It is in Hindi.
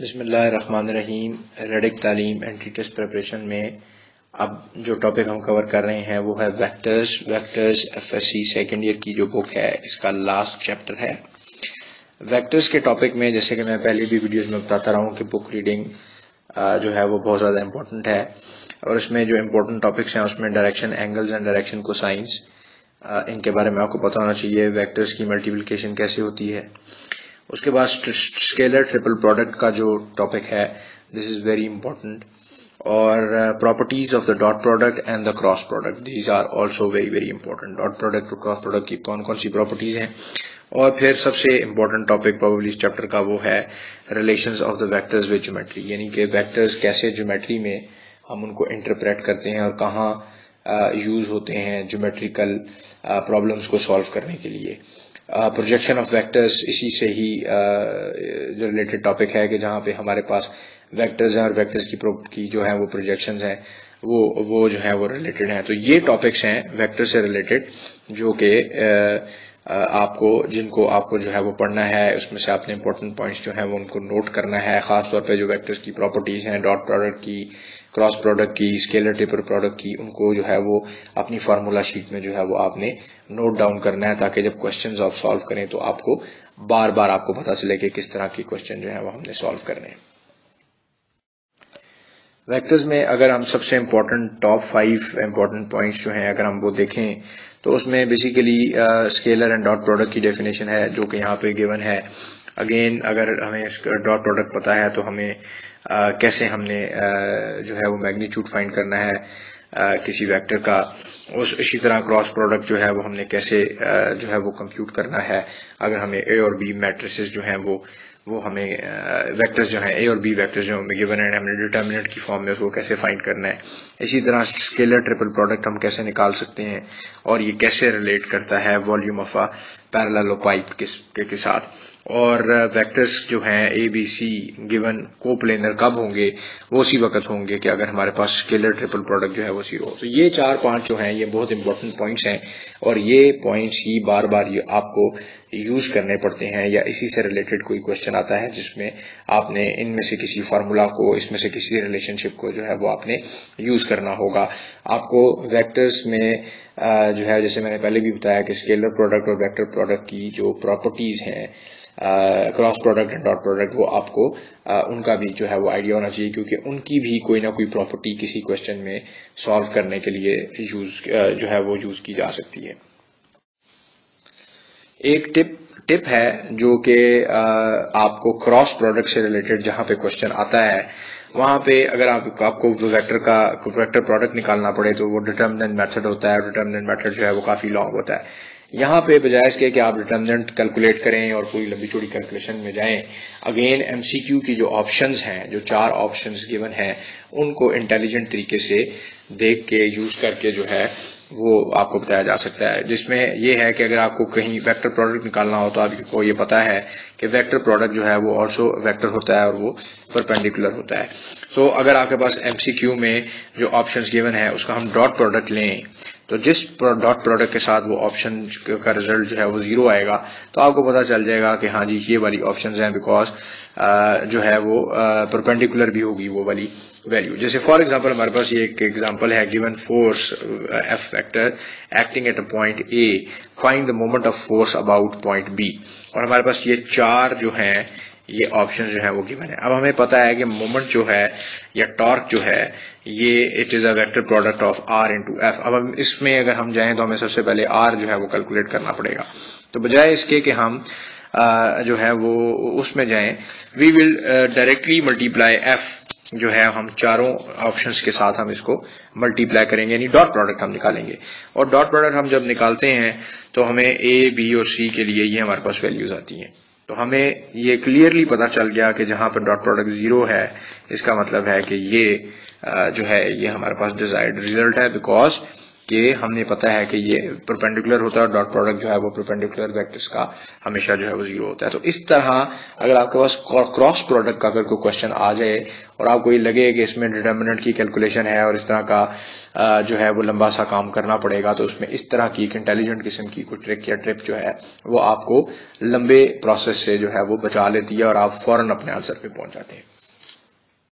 बसमीम रेडिक तालीम एंड टेस्ट प्रिपरेशन में अब जो टॉपिक हम कवर कर रहे हैं, वो है vectors vectors FSc second year की जो बुक है, इसका लास्ट चैप्टर है। वेक्टर्स के टॉपिक में, जैसे कि मैं पहले भी वीडियोस में बताता रहा हूँ कि बुक रीडिंग जो है वो बहुत ज़्यादा इंपॉर्टेंट है और इसमें जो इम्पोर्टेंट टॉपिक्स हैं, उसमें direction angles and direction cosines इनके बारे में आपको पता होना चाहिए वैक्टर्स की मल्टीप्लिकेशन कैसे होती है। उसके बाद स्केलर ट्रिपल प्रोडक्ट का जो टॉपिक है दिस इज़ वेरी इंपॉर्टेंट और properties of the dot product and the cross product these are also very very important dot product और क्रॉस प्रोडक्ट की कौन कौन सी प्रॉपर्टीज़ हैं? और फिर सबसे इंपॉर्टेंट टॉपिक प्रोबेबली इस चैप्टर का वो है relation of the vectors with geometry यानी कि वैक्टर्स कैसे ज्योमेट्री में हम उनको इंटरप्रेट करते हैं और कहाँ यूज़ uh, होते हैं ज्योमेट्रिकल प्रॉब्लम्स uh, को सॉल्व करने के लिए। प्रोजेक्शन ऑफ़ वेक्टर्स इसी से ही रिलेटेड टॉपिक है कि जहाँ पे हमारे पास वेक्टर्स हैं और वेक्टर्स की प्रो की जो है वो प्रोजेक्शन हैं, वो वो जो है वो रिलेटेड हैं। तो ये टॉपिक्स हैं वेक्टर से रिलेटेड जो कि आपको, जिनको आपको जो है वो पढ़ना है, उसमें से आपने इंपॉर्टेंट पॉइंट्स जो है वो उनको नोट करना है, खासतौर पे जो वेक्टर्स की प्रॉपर्टीज़ हैं डॉट प्रोडक्ट की क्रॉस प्रोडक्ट की स्केलर टेपर प्रोडक्ट की, उनको जो है वो अपनी फार्मूला शीट में जो है वो आपने नोट डाउन करना है, ताकि जब क्वेश्चन आप सॉल्व करें तो आपको बार बार आपको पता चले कि किस तरह के क्वेश्चन जो है वो हमने सॉल्व करने हैं। वेक्टर्स में अगर हम सबसे important top five important points जो हैं अगर हम वो देखें तो उसमें basically scalar and dot product की डेफिनेशन है जो कि यहाँ पे गिवन है। अगेन अगर हमें डॉट प्रोडक्ट पता है तो हमें आ, कैसे हमने आ, जो है वो मैग्नीट्यूड फाइंड करना है आ, किसी वेक्टर का। उस इसी तरह क्रॉस प्रोडक्ट जो है वो हमने कैसे uh, जो है वो कंप्यूट करना है अगर हमें ए और बी मैट्रिसेस जो हैं वो वो हमें वेक्टर्स जो हैं ए और बी वेक्टर्स जो हमें गिवन है हमने डिटर्मिनेंट की फॉर्म में उसको कैसे फाइंड करना है। इसी तरह स्केलर ट्रिपल प्रोडक्ट हम कैसे निकाल सकते हैं और ये कैसे रिलेट करता है volume of a parallelepiped के, के साथ। और वेक्टर्स जो हैं A B C given coplanar कब होंगे, वो उसी वक्त होंगे कि अगर हमारे पास स्केलर ट्रिपल प्रोडक्ट जो है, वो ज़ीरो तो ये चार पाँच जो हैं, ये बहुत इंपॉर्टेंट पॉइंट्स हैं और ये पॉइंट्स ही बार बार ये आपको यूज़ करने पड़ते हैं या इसी से रिलेटेड कोई क्वेश्चन आता है जिसमें आपने इनमें से किसी फार्मूला को, इसमें से किसी रिलेशनशिप को जो है, वो आपने यूज़ करना होगा। आपको वेक्टर्स में जो है जैसे मैंने पहले भी बताया कि स्केलर प्रोडक्ट और वेक्टर प्रोडक्ट की जो प्रॉपर्टीज़ हैं cross product and dot product वो आपको आ, उनका भी जो है वो आइडिया होना चाहिए क्योंकि उनकी भी कोई ना कोई प्रॉपर्टी किसी क्वेश्चन में सॉल्व करने के लिए यूज़ जो है वो यूज़ की जा सकती है। एक टिप टिप है जो कि आपको क्रॉस प्रोडक्ट से रिलेटेड जहाँ पे क्वेश्चन आता है वहाँ पे अगर आप, आपको वेक्टर का वेक्टर प्रोडक्ट निकालना पड़े तो वो डिटर्मिनेंट मेथड होता है डिटर्मिनेंट मेथड जो है वो काफ़ी लॉन्ग होता है। यहाँ पे बजाय इसके कि आप डिटर्मिनेंट कैलकुलेट करें और कोई लंबी चौड़ी कैलकुलेशन में जाएँ अगेन एमसीक्यू की जो ऑप्शंस हैं, जो चार ऑप्शंस गिवन हैं, उनको इंटेलिजेंट तरीके से देख के यूज़ करके जो है वो आपको बताया जा सकता है। जिसमें ये है कि अगर आपको कहीं वेक्टर प्रोडक्ट निकालना हो तो आपको ये पता है कि वेक्टर प्रोडक्ट जो है वो ऑल्सो वेक्टर होता है और वो परपेंडिकुलर होता है। सो so, अगर आपके पास एमसीक्यू में जो ऑप्शंस गिवन है उसका हम डॉट प्रोडक्ट लें तो जिस डॉट प्रोडक्ट के साथ वो ऑप्शन का रिज़ल्ट जो है वो ज़ीरो आएगा तो आपको पता चल जाएगा कि हाँ जी ये वाली ऑप्शंस हैं बिकॉज़ जो है वो परपेंडिकुलर भी होगी वो वाली। वैल्यू जैसे फॉर एग्जांपल हमारे पास ये एक एग्जांपल है given force F vector acting at a point A find the moment of force about point B और हमारे पास ये चार जो हैं ये ऑप्शन जो है वो गिवन है। अब हमें पता है कि मोमेंट जो है या टॉर्क जो है ये it is a vector product of R into F अब हम इसमें अगर हम जाएँ तो हमें सबसे पहले आर जो है वो कैलकुलेट करना पड़ेगा। तो बजाय इसके कि हम आ, जो है वो उसमें जाएँ we will directly multiply F जो है, हम चारों ऑप्शंस के साथ हम इसको मल्टीप्लाई करेंगे, यानी डॉट प्रोडक्ट हम निकालेंगे। और डॉट प्रोडक्ट हम जब निकालते हैं तो हमें ए बी और सी के लिए ये हमारे पास वैल्यूज़ आती हैं। तो हमें ये क्लियरली पता चल गया कि जहाँ पर डॉट प्रोडक्ट ज़ीरो है, इसका मतलब है कि ये जो है, ये हमारे पास डिजायर्ड रिज़ल्ट है बिकॉज़ कि हमने पता है कि ये परपेंडिकुलर होता है और डॉट प्रोडक्ट जो है वो परपेंडिकुलर वेक्टर्स का हमेशा जो है वो ज़ीरो होता है। तो इस तरह अगर आपके पास क्रॉस प्रोडक्ट का अगर कोई क्वेश्चन आ जाए और आपको ये लगे कि इसमें डिटर्मिनेंट की कैलकुलेशन है और इस तरह का जो है वो लंबा सा काम करना पड़ेगा तो उसमें इस तरह की एक इंटेलिजेंट किस्म की कोई ट्रिक या ट्रिप जो है वो आपको लंबे प्रोसेस से जो है वो बचा लेती है और आप फ़ौरन अपने आंसर पे पहुँच जाते हैं।